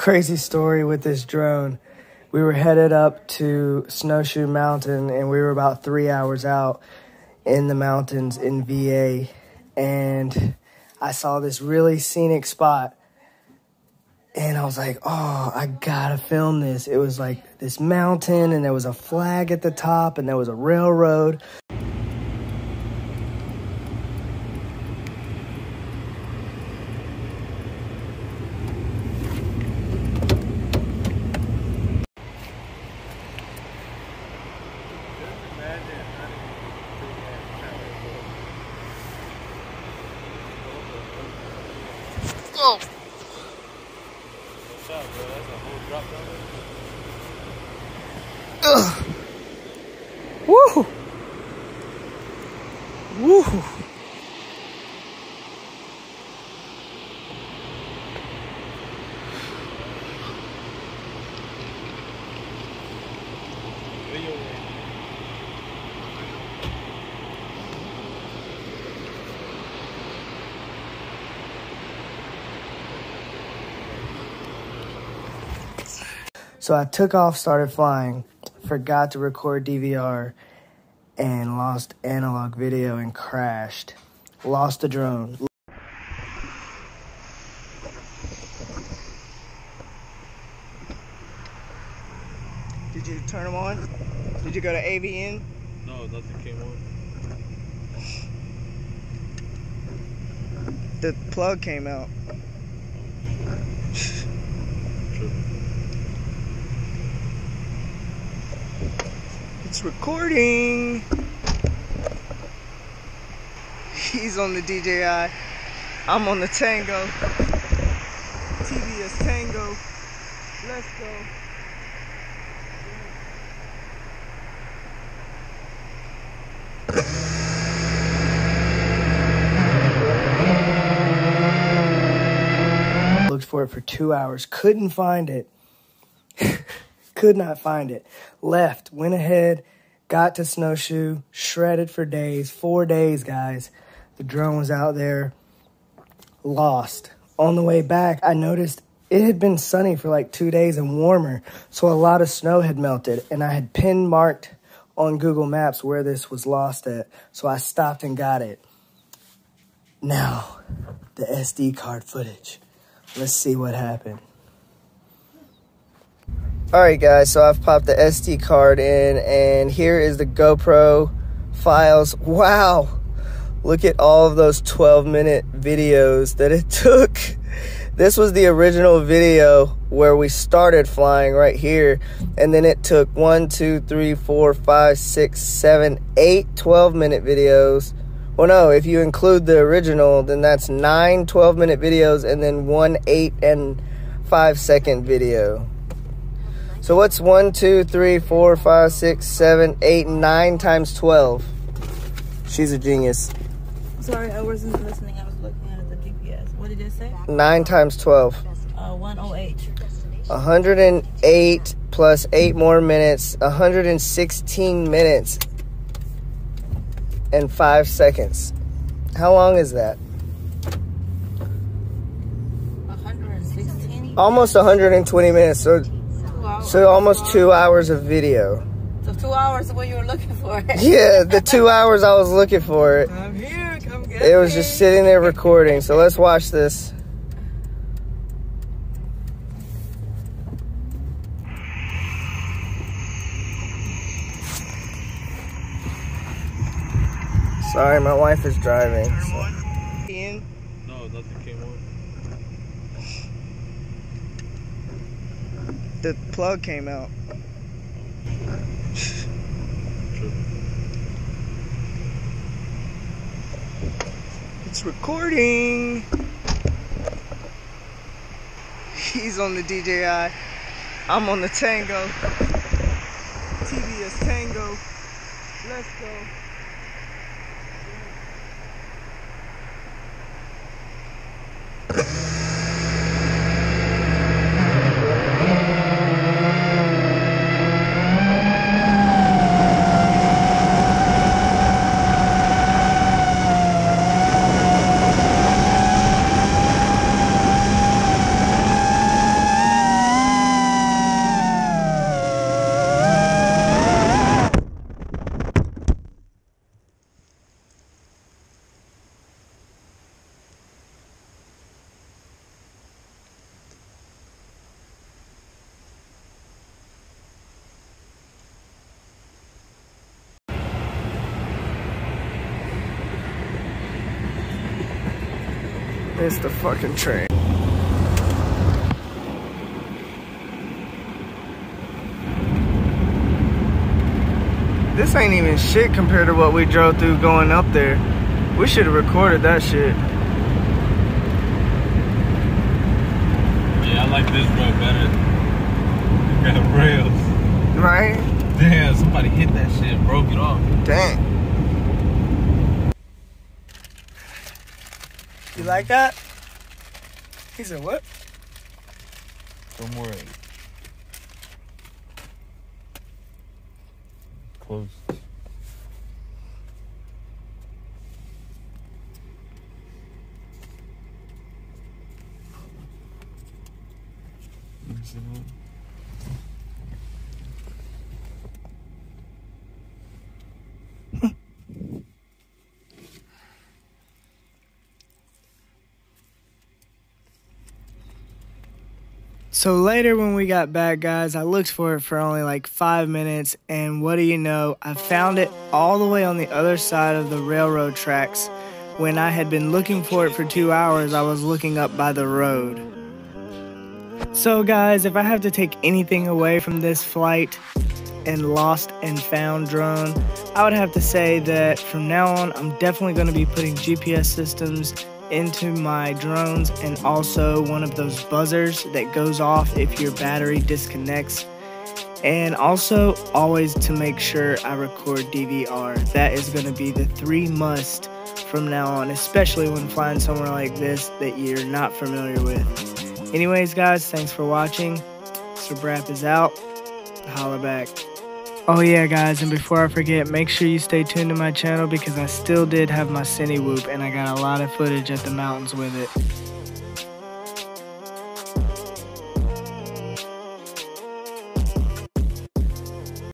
crazy story with this drone. We were headed up to Snowshoe Mountain and we were about three hours out in the mountains in VA. And I saw this really scenic spot and I was like, oh, I gotta film this. It was like this mountain, and there was a flag at the top, and there was a railroad. Oh. So I took off, started flying, forgot to record DVR, and lost analog video and crashed. Lost the drone. Did you turn them on? Did you go to AVN? No, nothing came on. The plug came out. Recording. He's on the DJI. I'm on the Tango. TBS Tango. Let's go. Looked for it for two hours. Couldn't find it. Could not find it. Left, went ahead, got to Snowshoe, shredded for days. Four days, guys. The drone was out there, lost. On the way back, I noticed it had been sunny for like two days and warmer, so a lot of snow had melted, and I had pin marked on Google Maps where this was lost at, so I stopped and got it. Now, the SD card footage. Let's see what happened. All right, guys, so I've popped the SD card in, and here is the GoPro files. Wow, look at all of those 12 minute videos that it took. This was the original video where we started flying right here, and then it took one, two, three, four, five, six, seven, eight 12 minute videos. Well, no, if you include the original, then that's nine 12 minute videos and then one eight and five second video. So what's one, two, three, four, five, six, seven, eight, nine times 12? She's a genius. Sorry, I wasn't listening. I was looking at the GPS. What did it say? Nine times 12. Uh, 108. 108 plus eight more minutes, 116 minutes and five seconds. How long is that? 116? Almost 120 minutes. So, Two hours. so almost two hours of video. So two hours of what you were looking for. Yeah, the two hours I was looking for it. I'm here. Come get It was me. just sitting there recording. So let's watch this. Sorry, my wife is driving. so- No, nothing came on. The plug came out. It's recording. He's on the DJI. I'm on the Tango. TBS Tango. Let's go. It's the fucking train. This ain't even shit compared to what we drove through going up there. We should have recorded that shit. Yeah, I like this road better. Got rails. Right? Damn, somebody hit that shit broke it off. Dang. You like that? He said, what? Don't worry. Close. So later when we got back, guys, I looked for it for only like five minutes, and what do you know? I found it all the way on the other side of the railroad tracks. When I had been looking for it for two hours, I was looking up by the road. So, guys, if I have to take anything away from this flight and lost and found drone, I would have to say that from now on, I'm definitely going to be putting GPS systems into my drones and also one of those buzzers that goes off if your battery disconnects. And also, always to make sure I record DVR. That is going to be the three must from now on, especially when flying somewhere like this that you're not familiar with. Anyways, guys, thanks for watching. Mr. Brap is out. Holla back. Oh yeah, guys, and before I forget, make sure you stay tuned to my channel because I still did have my Cine Whoop and I got a lot of footage at the mountains with it.